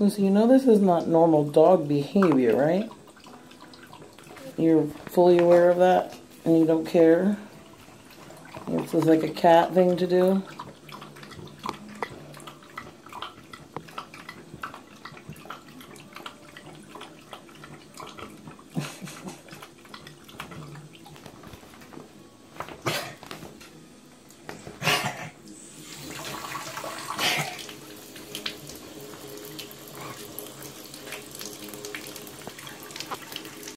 Lucy, you know this is not normal dog behavior, right? You're fully aware of that and you don't care? This is like a cat thing to do?